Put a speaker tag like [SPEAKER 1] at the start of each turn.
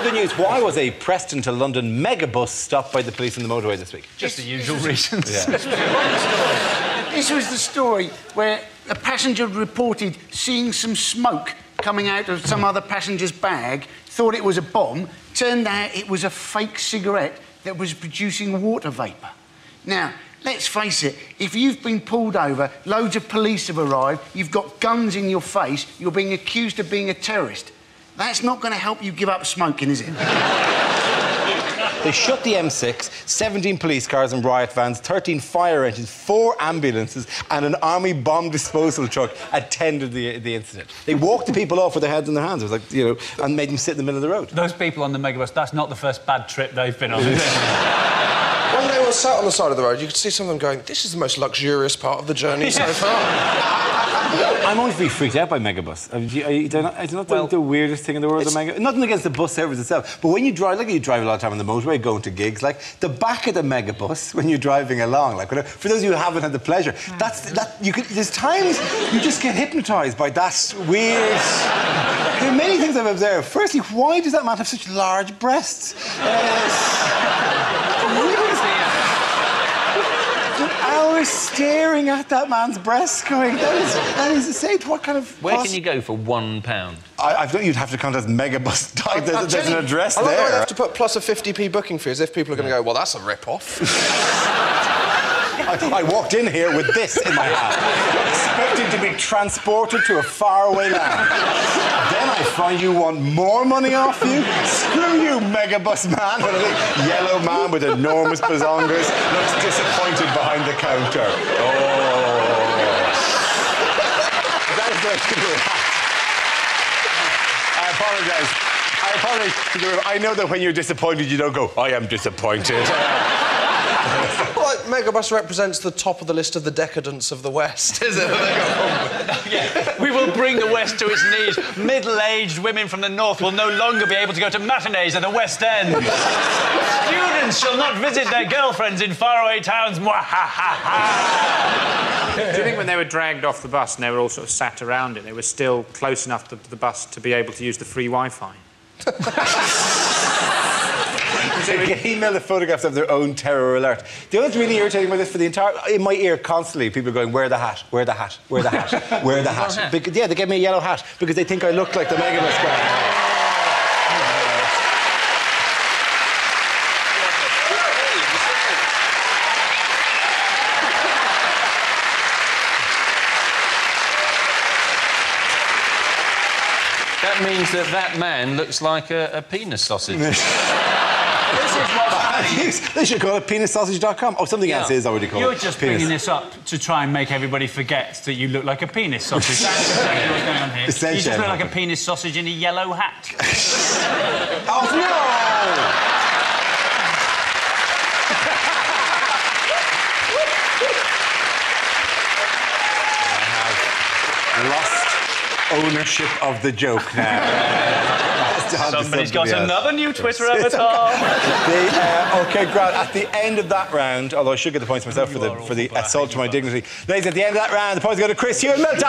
[SPEAKER 1] Other news, why was a Preston to London megabus stopped by the police on the motorway this week?
[SPEAKER 2] Just the usual reasons.
[SPEAKER 3] This was the story where a passenger reported seeing some smoke coming out of some other passenger's bag, thought it was a bomb, turned out it was a fake cigarette that was producing water vapour. Now, let's face it, if you've been pulled over, loads of police have arrived, you've got guns in your face, you're being accused of being a terrorist. That's not going to help you give up smoking, is it?
[SPEAKER 1] They shut the M6, 17 police cars and riot vans, 13 fire engines, four ambulances, and an army bomb disposal truck attended the, the incident. They walked the people off with their heads in their hands. It was like, you know, and made them sit in the middle of the road.
[SPEAKER 2] Those people on the megabus, that's not the first bad trip they've been on. is it?
[SPEAKER 4] When were sat on the side of the road, you could see some of them going, this is the most luxurious part of the journey so far.
[SPEAKER 1] I'm always being freaked out by megabus. I mean, do you- I don't it's not the,
[SPEAKER 2] Well,
[SPEAKER 1] the weirdest thing in the world, the mega. Nothing against the bus service itself, but when you drive, like you drive a lot of time on the motorway, going to gigs, like the back of the megabus when you're driving along, like when- for those of you who haven't had the pleasure, that's that you could. There's times you just get hypnotised by that weird. There are many things I've observed. Firstly, why does that man have such large breasts? Uh, staring at that man's breasts, going, that is, that is insane. What kind of.
[SPEAKER 5] Where
[SPEAKER 1] poss-
[SPEAKER 5] can you go for one pound?
[SPEAKER 1] I, I thought you'd have to contact Megabus.
[SPEAKER 4] I'll
[SPEAKER 1] There's, there's an
[SPEAKER 4] you,
[SPEAKER 1] address
[SPEAKER 4] I like how they
[SPEAKER 1] there.
[SPEAKER 4] have to put plus a 50p booking fee as if people are going to go, well, that's a rip-off.
[SPEAKER 1] I, I walked in here with this in my hand, expecting to be transported to a faraway land. Then I you want more money off you? Screw you, Megabus man. Yellow man with enormous bazongas looks disappointed behind the counter. Oh. That is going to I apologise. I the room. I know that when you're disappointed, you don't go, I am disappointed.
[SPEAKER 4] Like, Megabus represents the top of the list of the decadence of the West, is it? They go, "Oh,
[SPEAKER 2] we will bring the West to its knees. Middle-aged women from the North will no longer be able to go to matinees at the West End. Students shall not visit their girlfriends in faraway towns. Mwahaha.
[SPEAKER 6] Do you think when they were dragged off the bus and they were all sort of sat around it, they were still close enough to the bus to be able to use the free Wi-Fi?
[SPEAKER 1] They get email the photographs of their own terror alert. Do you know what's really irritating about this for the entire in my ear constantly? People are going, "Wear the hat, wear the hat, wear the hat, wear the hat."
[SPEAKER 5] hat?
[SPEAKER 1] Because, yeah, they give me a yellow hat because they think I look like the Megabus guy.
[SPEAKER 5] That means that that man looks like a, a penis sausage.
[SPEAKER 1] they should call it penissausage.com. Oh, something else is already called
[SPEAKER 2] You're just
[SPEAKER 1] penis.
[SPEAKER 2] bringing this up to try and make everybody forget that you look like a penis sausage. That's exactly what's going on here.
[SPEAKER 1] It's
[SPEAKER 2] You just look like a penis sausage in a yellow hat.
[SPEAKER 1] Oh no! I have lost ownership of the joke now.
[SPEAKER 2] Somebody's got
[SPEAKER 1] else.
[SPEAKER 2] another new Twitter avatar.
[SPEAKER 1] The, uh, okay, Grant. At the end of that round, although I should get the points myself for the for the assault to my dignity, ladies, at the end of that round, the points go to Chris Hugh and Milton.